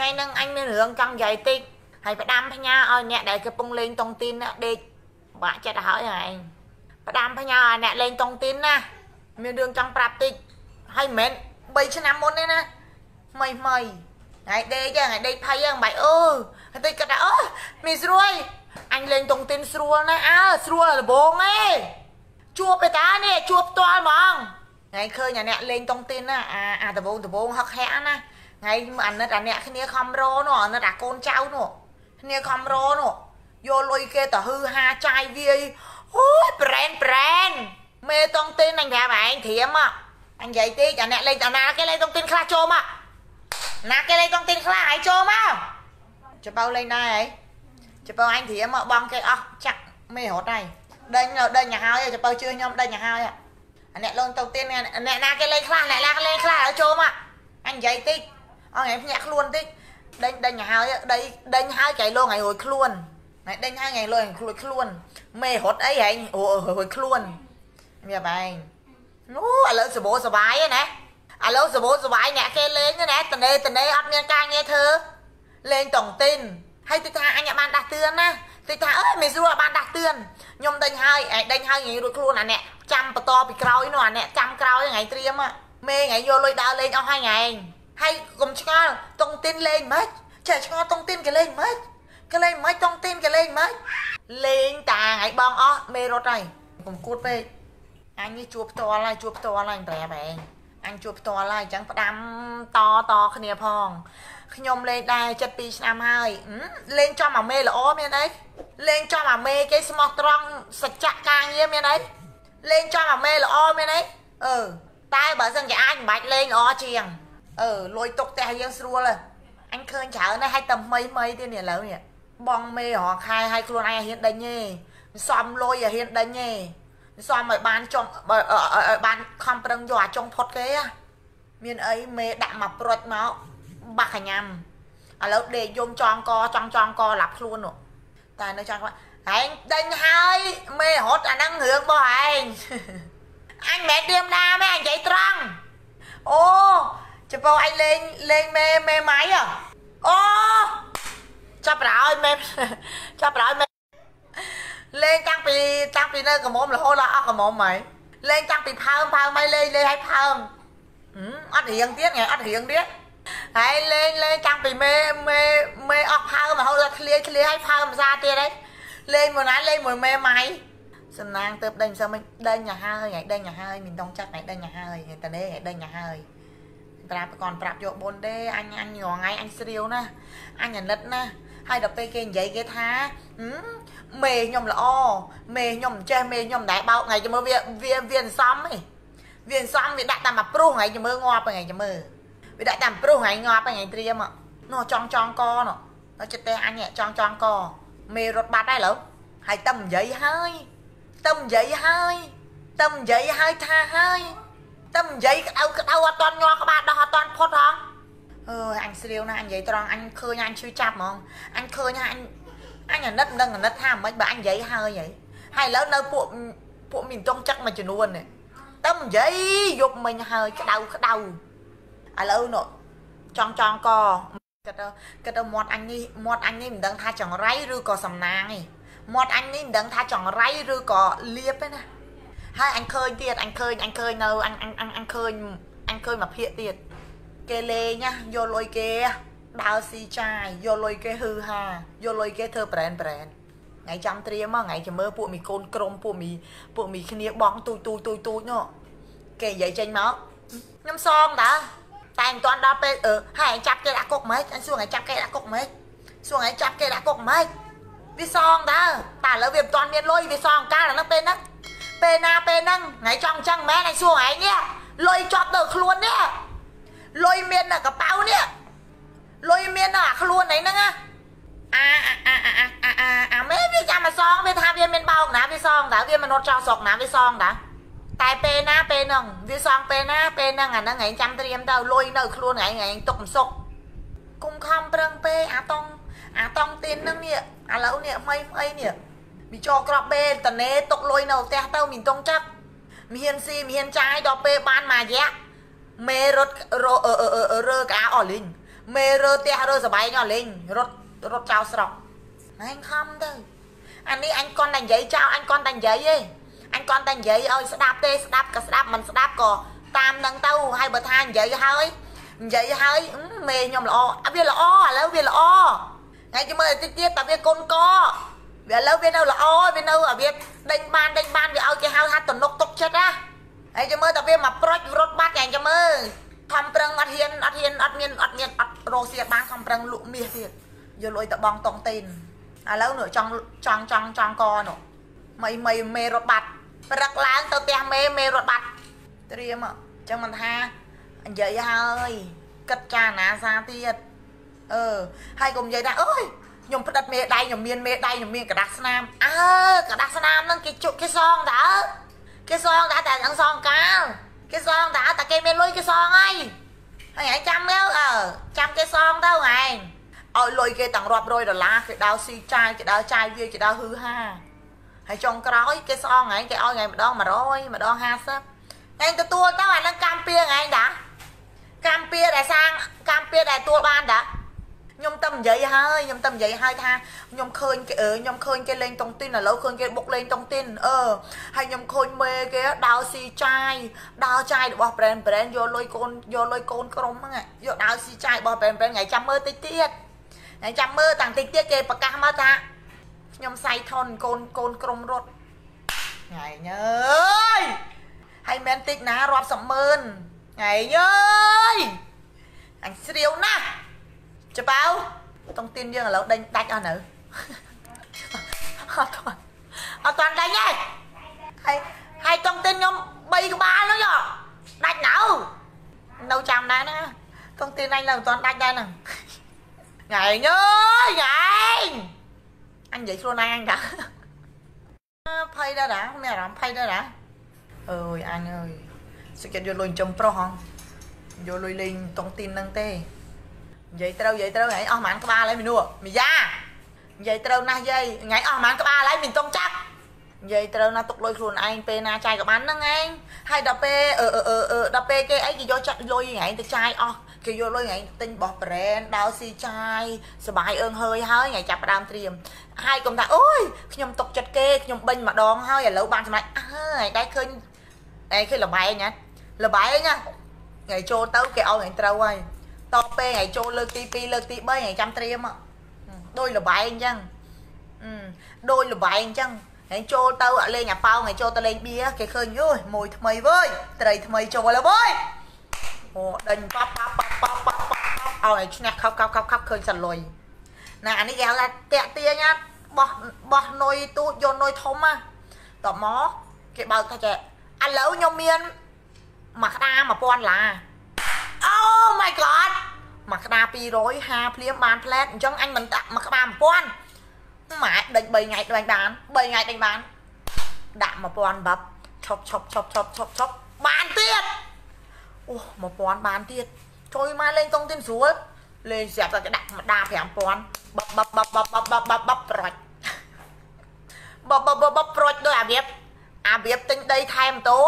ថ្ងៃហ្នឹងអញមានរឿងចង់និយាយតិចហើយផ្ដាំផ្ញើឲ្យអ្នកដែលកំពុងលេងតុងទីនណាដេកបាក់ចិត្តទៅហើយឯងផ្ដាំផ្ញើឲ្យអ្នកលេងតុងទីនណាមានរឿងចង់ប្រាប់តិចហើយមិនមែន3ឆ្នាំមុនទេណាថ្មីថ្មីថ្ងៃដេកថ្ងៃដេកភ័យហ្នឹងបាយអើហើយតិចគាត់ថាអូមីស្រួយអញលេងតុងទីនស្រួលណាអើស្រួលលបងឯងជួបទៅតានេះជួបផ្ទាល់ហ្មងថ្ងៃឃើញអាអ្នកលេងតុងទីនណាអាអាដបងដបងហឹកហាក់ណា ថ្ងៃអាណិតអាអ្នកគ្នាខំរនោះអាណិតអាកូនចៅនោះគ្នាខំរនោះយកលុយគេទៅហឺហាចាយវាយអូយប្រែនប្រែនមេតុងទីនអញប្រាប់ឯងធៀមអញនិយាយតិចអាអ្នកលេងអាណាគេលេងតុងទីនខ្លះចូលមកណាគេលេងតុងទីនខ្លះឲ្យចូលមកចបើលេងដែរហីចបើអញធៀមមកបងគេអស់ចាក់មេរត់ហើយដេញដេញទៅហើយចបើជឿខ្ញុំដេញទៅហើយអាអ្នកលងតុងទីនអ្នកណាគេលេងខ្លះអ្នកណាគេលេងខ្លះឲ្យចូលមកអញនិយាយតិច អងឯងភ្ញាក់ខ្លួនតិចដេញដេញហើយដេញដេញហើយចៃលងឲ្យរួយខ្លួនណែដេញហើយថ្ងៃលងខ្លួនខ្លួនមេរត់អីហែងរួយខ្លួនមានបែងអូឥឡូវសបោសបាយណាឥឡូវសបោសបាយអ្នកគេលេងណាតនេតនេអត់មានការងារធ្វើលេងតុងទីនហើយទីថាអញបានដាស់តឿនណាទីថាអើយមិនស្រួលបានដាស់តឿនខ្ញុំដេញហើយឯងដេញហើយថ្ងៃរួចខ្លួនអាអ្នកចាំបន្តពីក្រោយនោះអាអ្នកចាំក្រោយថ្ងៃត្រៀមមេថ្ងៃយកលុយដើរលេងអស់ហើយថ្ងៃ ហើយកុំឆ្ងល់តុងទីនលេងមិនចេះឆ្ងល់តុងទីនគេលេងមិនគេលេងមិនតុងទីនគេលេងមិនលេងតាថ្ងៃបងអស់មេរត់ហើយកុំគួតពេកអញនេះជួបផ្ទាល់ហើយជួបផ្ទាល់ហើយប្រាប់ឯងអញជួបផ្ទាល់ហើយអញ្ចឹងផ្ដាំតតគ្នាផងខ្ញុំលេងដែរចិត្ត2ឆ្នាំហើយលេងចំអាមេល្អមានអីលេងចំអាមេគេស្មោះត្រង់សច្ចៈការងារមានអីលេងចំអាមេល្អមានអីអឺតែបើសិនជាអាចមិនបាច់លេងល្អជាង អឺលុយទុកផ្ទះយើងស្រួលអញឃើញច្រើនណាស់ហើយតែថ្មីថ្មីទៀតនេះឥឡូវនេះបងមេរហខែឲ្យខ្លួនឯងហ៊ានដេញទេសំលុយឲ្យហ៊ានដេញទេសំឲ្យបានចុងឲ្យបានខំប្រឹងយកអាចុងផុតគេមានអីមេដាក់មកព្រុចមកបាក់កញ្ញាំឥឡូវដេកយំចងកចង់ចងកឡាប់ខ្លួននោះតែនៅចង់ឯងដេញហើយមេរត់អាហ្នឹងរឿងរបស់ឯងអញមិនមែនទៀមដាទេអញនិយាយត្រង់អូ ចំពោះអញលេងលេងមេមេម៉ៃអូចាប់ប្រហើយមេចាប់ប្រហើយមេលេងតាំងពីតាំងពីនៅកំមុំរហូតដល់អស់កំមុំហើយលេងតាំងពីផើមផើមហើយលេងលេងឲ្យផើមអត់រៀងទៀតថ្ងៃអត់រៀងទៀតហើយលេងលេងតាំងពីមេមេមេអស់ផើមរហូតដល់ធ្លាយធ្លាយឲ្យផើមភាសាទៀតហើយលេងមួយណាលេងមួយមេម៉ៃសំណាងទៅដេញសឹមមិនដេញទៅហើយថ្ងៃដេញទៅហើយមានតងចាត់ថ្ងៃដេញទៅហើយថ្ងៃតនេះថ្ងៃដេញទៅហើយ ប្រាប់កនប្រាប់យកបុនទេអញអញរងថ្ងៃអញស្រាវណាអញអាណិតណាហើយដល់ពេលគេនិយាយគេថាមេខ្ញុំល្អមេខ្ញុំចេះមេខ្ញុំដែរបោកថ្ងៃចាំមើលវាវាវាសំឯងវាសំវាដាក់តាមមកព្រុសថ្ងៃចាំមើលងាប់ថ្ងៃចាំមើលវាដាក់តាមព្រុសថ្ងៃងាប់ថ្ងៃត្រៀមនោះចង់ចង់កនោះដល់ចិត្តទេអញចង់ចង់កមេរត់បាត់ដែរឡូវហើយតែនិយាយហើយតែនិយាយហើយតែនិយាយហើយថាហើយ តែនិយាយក្តៅក្តៅអត់តន់ញ័រក្បាលដោះអត់តន់ផុតហងអើយអញស្រាវណាអញនិយាយត្រង់អញឃើញអញឈឺចាប់ហ្មងអញឃើញអញអញអាណិតមិនដឹងអាណិតថាមិនបើអញនិយាយហើយហីហើយឥឡូវនៅពួកពួកមានចុងចឹកមួយចំនួននេះតែនិយាយយប់មិញហើយក្តៅក្តៅឥឡូវនោះចង់ចង់កគិតទៅគិតទៅមាត់អញនេះមាត់អញនេះមិនដឹងថាចង្រៃឬក៏សំណាងទេមាត់អញនេះមិនដឹងថាចង្រៃឬក៏លៀបទេណា ហើយអញឃើញទៀតអញឃើញអញឃើញនៅអញអញអញឃើញអញឃើញមកភាកទៀតគេលេងណាយកលុយគេដើរស៊ីចាយយកលុយគេហឺហាយកលុយគេធ្វើប្រែនប្រែនថ្ងៃចាំត្រៀមមកថ្ងៃចាំមើលពួកមីកូនក្រុមពួកមីពួកមីគ្នាបងទូចទូចទូចទូចនោះគេនិយាយចេញមកខ្ញុំសងតើតែមិនទាន់ដល់ពេលអឺហើយអញចាប់គេដាក់គុកមិនអញសួរថ្ងៃចាប់គេដាក់គុកមិនសួរថ្ងៃចាប់គេដាក់គុកមិនវាសងតើតែឥឡូវវាមិនទាន់មានលុយវាសងកាលដល់ពេលហ្នឹង ពេលណាពេលហ្នឹងថ្ងៃចង់អញ្ចឹងមែនឯងសួរឯងនេះលុយជាប់ទៅខ្លួននេះលុយមាននៅកប៉ៅនេះលុយមាននៅអាខ្លួនឯហ្នឹងណាអាអាអាអាអាអាមេវាចាំមកសងវាថាវាមានបោកណាវាសងតើវាមនុស្សចោលស្រុកណាវាសងតើតែពេលណាពេលហ្នឹងវាសងពេលណាពេលហ្នឹងអាហ្នឹងឯងចាំត្រៀមទៅលុយនៅខ្លួនឯងឯងទុកមិនសុកគុំខំប្រឹងពេអាតង់អាតង់ទៀនហ្នឹងនេះឥឡូវនេះថ្មីថ្មីនេះ វាចោក្របបេតនេទុកលុយនៅផ្ទះទៅមានតុងចាក់មានហ៊ានស៊ីមានហ៊ានចាយដល់ពេលបានមួយរយៈមេរត់ររើកអាអស់លីងមេរើផ្ទះរើសបាយញ៉ោលេងរត់រត់ចោលស្រុកអញខំទៅអានេះអញគាត់តែនិយាយចោលអញគាត់តែនិយាយឯងអញគាត់តែនិយាយឲ្យស្ដាប់ទេស្ដាប់ក៏ស្ដាប់មិនស្ដាប់ក៏តាមនឹងទៅហើយបើថានិយាយហើយនិយាយហើយមេខ្ញុំល្អវាល្អឥឡូវវាល្អថ្ងៃជិះមើលតិចទៀតតែវាកូនក វាឥឡូវវានៅល្អវានៅវាដេញបានដេញបានវាឲ្យគេហៅថាតំណុកទុកចិត្តណាហើយជិះមើលតែវាមកប្រុចរត់បាត់យ៉ាងជិះមើលខំប្រឹងអត់ហ៊ានអត់ហ៊ានអត់មានអត់មានអត់រស់សៀតបានខំប្រឹងលក់មាសទៀតយកលុយទៅបងតុងទីនឥឡូវនោះចង់ចង់ចង់ចង់កនោះមីមីមេរត់បាត់ព្រឹកឡើងទៅផ្ទះមេមេរត់បាត់ត្រៀមអញ្ចឹងមិនថានិយាយហើយគិតចារណាសាទៀតអឺហើយកុំនិយាយថាអើយ ខ្ញុំផ្ដិតមេដៃខ្ញុំមានមេដៃខ្ញុំមានกระดาษស្នាមអើกระดาษស្នាមហ្នឹងគេជក់គេសងតើគេសងតើតែនឹងសងកាលគេសងតើតែគេមានលុយគេសងហើយហើយឯងចាំមើលអើចាំគេសងទៅឯងឲ្យលុយគេទាំងរាប់រយដុល្លារគេដើរស៊ីចាយគេដើរចាយវាគេដើរហឺហាហើយចុងក្រោយគេសងឯងគេឲ្យឯងម្ដង100ម្ដង50ឯងទទួលទៅអានឹងកម្មពៀងឯងតាកម្មពៀដែលសាងកម្មពៀដែលទួលបានតា ខ្ញុំតែនិយាយហើយខ្ញុំតែនិយាយហើយថាខ្ញុំឃើញគេខ្ញុំឃើញគេលេងតុងទីនឥឡូវឃើញគេបុកលេងតុងទីនអឺហើយខ្ញុំឃើញមេគេដើរស៊ីចាយដើរចាយរបស់ brand brand យកលុយកូនយកលុយកូនក្រុមហ្នឹងយកដើរស៊ីចាយរបស់ brand brand ថ្ងៃចាំមើលតិចទៀតថ្ងៃចាំមើលតាំងតិចទៀតគេប្រកាសមកថាខ្ញុំសៃថនកូនកូនក្រុមរត់ថ្ងៃញើយហើយមែនតិចណារាប់សម៉ឺនថ្ងៃញើយអញស្រាវណាស់ ចបៅតុងទីនយើងឥឡូវដេញដាច់អស់នៅអត់ទាន់អត់ទាន់ដេញទេហើយហើយតុងទីនខ្ញុំ3ក្បាលនោះយកដាច់នៅនៅចាំដែរណាតុងទីនអញនៅមិនទាន់ដាច់ដែរហ្នឹងថ្ងៃអើយថ្ងៃអញនិយាយខ្លួនឯងអញតាភ័យដែរណាមានអារម្មណ៍ភ័យដែរណាអើយអញអើយសុខចិត្តយកលុយចំប្រុសហងយកលុយលេងតុងទីនហ្នឹងទេ និយាយត្រូវនិយាយត្រូវថ្ងៃអស់ប្រហែលក្បាលហើយមីនួមីយ៉ានិយាយត្រូវណាស់យាយថ្ងៃអស់ប្រហែលក្បាលហើយមានតុងចាប់និយាយត្រូវណាទុកលុយខ្លួនឯងពេលណាចាយក៏បានហ្នឹងឯងហើយដល់ពេលអឺអឺអឺដល់ពេលគេអីគេយកចាក់លុយថ្ងៃទៅចាយអស់គេយកលុយថ្ងៃទិញបោះប្រេនដើរស៊ីចាយសបាយអើងហើយហើយថ្ងៃចាប់ដើមត្រៀមហើយកុំថាអូយខ្ញុំទុកចិត្តគេខ្ញុំបិញម្ដងហើយឥឡូវបានសម្រេចអើថ្ងៃដែរឃើញឯងឃើញលបែងណាលបែងណាថ្ងៃចូលទៅគេឲ្យថ្ងៃត្រូវហើយ តពេលថ្ងៃចូលលើកទី2លើកទី3ថ្ងៃចាំត្រៀមដូចលបែងអញ្ចឹងដូចលបែងអញ្ចឹងហើយចូលទៅអត់លេងអាប៉ោថ្ងៃចូលទៅលេងបៀគេឃើញយូមួយថ្មីវើយត្រីថ្មីចូលហើយវើយអូដេញប៉ាប់ប៉ាប់ប៉ាប់ប៉ាប់ប៉ាប់ប៉ាប់ឲ្យឈ្នះខប់ខប់ខប់ខប់ឃើញសលុយណាអានេះគេហៅថាតាក់ទាញណាបោះបោះនុយទូចយកនុយធំណាតមកគេបើកថាចេះឥឡូវខ្ញុំមានមួយក្តារ1000ឡា អូ my god មួយក្តារ200ហាភ្លាមបានផ្លែតអញ្ចឹងអញមិនដាក់មួយក្បាល1000ម៉ែដេញ3ថ្ងៃដេញបាន3ថ្ងៃដេញបានដាក់1000បាប់ឈប់ឈប់ឈប់ឈប់ឈប់ឈប់បានទៀតអូ1000បានទៀតជួយមកលេងតុងទីនស្រួលលេងស្រាប់តែដាក់ម្ដា5000បបបបបបបបបបប្រាច់បបបបប្រាច់ដោយអាវាបអាវាបទិញដីថែមតោ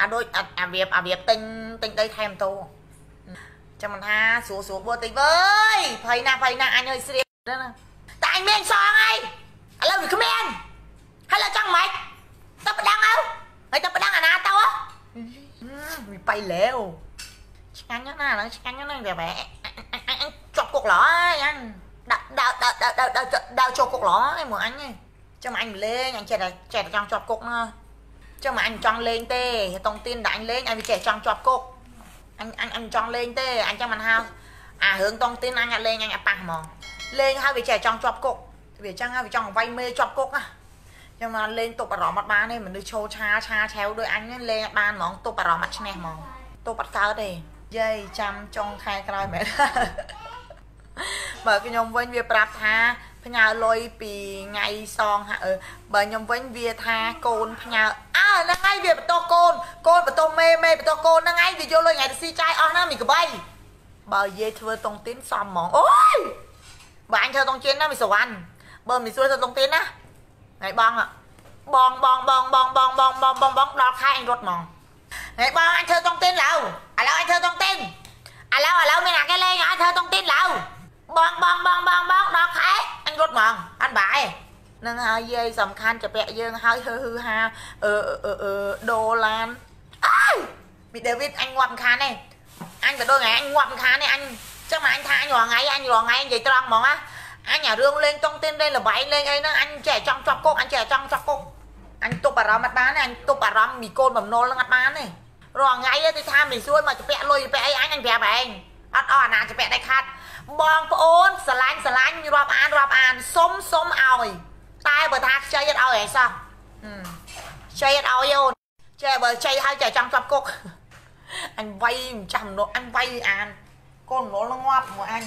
អាដូចអាវាបអាវាបទិញទិញដីថែមតោ ចាំមិនថាស្រួលស្រួលបួតិចវើយភ័យណាស់ភ័យណាស់អញអើយស្រៀបណាតែអញមានសងហើយឥឡូវវាគ្មានហើយឡើយចង់ម៉េចទៅប្រដាំងទៅហើយទៅប្រដាំងអាណាទៅវាបៃលែវឆ្ងាញ់ណាស់ហ្នឹងឆ្ងាញ់ណាស់តែបែអញជាប់គុកឡហើយអញដាក់ដាក់ដាក់ដាក់ដាក់ដាក់ចូលគុកឡហើយមើលអញចាំអញលេងអញចេះតែចេះតែចង់ជាប់គុកណាចាំអញចង់លេងទេតុងទៀនដាក់អញលេងអញវាចេះចង់ជាប់គុក អញអញអញចង់លេងទេអញចាំមិនហៅអារឿងតុងទៀនអញអត់លេងអញអត់ប៉ះហ្មងលេងហើយវាចេះចង់ជាប់គុកវាអញ្ចឹងហើយវាចង់វាយមេជាប់គុកណាចាំមកលេងទប់អារម្មណ៍អត់បានទេមនុស្សឈោឆាឆាឆែវដោយអញលេងអត់បានហ្មងទប់អារម្មណ៍អត់ឈ្នះហ្មងទប់អត់កើតទេយាយចាំចុងខែក្រោយមែនបើខ្ញុំវិញវាប្រាប់ថា ផ្ញើលុយពីថ្ងៃសងបើខ្ញុំវិញវាថាកូនផ្ញើអើហ្នឹងហើយវាបន្ទោសកូនកូនបន្ទោសមេមេបន្ទោសកូនហ្នឹងហើយវាយកលុយថ្ងៃទៅស៊ីចាយអស់ហ្នឹងមីក្បៃបើយាយធ្វើតុងទីនសំហ្មងអូយបើអញធ្វើតុងជៀនណាមីសវណ្ណបើមីសួរធ្វើតុងទីនណាថ្ងៃបងបងបងបងបងបងបងបងបងបងដល់ខែអញរត់ហ្មងថ្ងៃបងអញធ្វើតុងទីនឡើឥឡូវអញធ្វើតុងទីនឥឡូវឥឡូវមានអាគេលេងឲ្យធ្វើតុងទីនឡូវ បងបងបងបងបងដល់ខែអញរត់ហ្មងអត់បាយនឹងហើយយាយសំខាន់ចពាក់យើងហើយហឺហឺហាអឺអឺអឺដុល្លារអើយមីដេវីតអញងាប់មិនខានទេអញក៏ដូចថ្ងៃអញងាប់មិនខានទេអញចឹងមកអញថាអញរាល់ថ្ងៃអញរាល់ថ្ងៃនិយាយត្រង់ហ្មងណាអញអារឿងលេងតុងទីនលេងលបែងលេងអីហ្នឹងអញចេះចង់ជាប់គុកអញចេះចង់ជាប់គុកអញទប់អារម្មណ៍អត់បានទេអញទប់អារម្មណ៍មីកូនបំណុលហ្នឹងអត់បានទេរាល់ថ្ងៃទៅថាមិនសួយមកចពាក់លុយចពាក់អីអញអញប្រាប់ឯងអត់អស់អាណាចពាក់ដៃខាត់ បងប្អូនស្រឡាញ់ស្រឡាញ់រាប់អានរាប់អានសុំសុំឲ្យតែបើថាខ្ចីអត់ឲ្យឯងសោះខ្ចីអត់ឲ្យអូនចេះបើខ្ចីឲ្យចេះចង់ជាប់គុកអញវាយមិនចាំមនុស្សអញវាយអានកូនមនុស្សងាប់មកអញ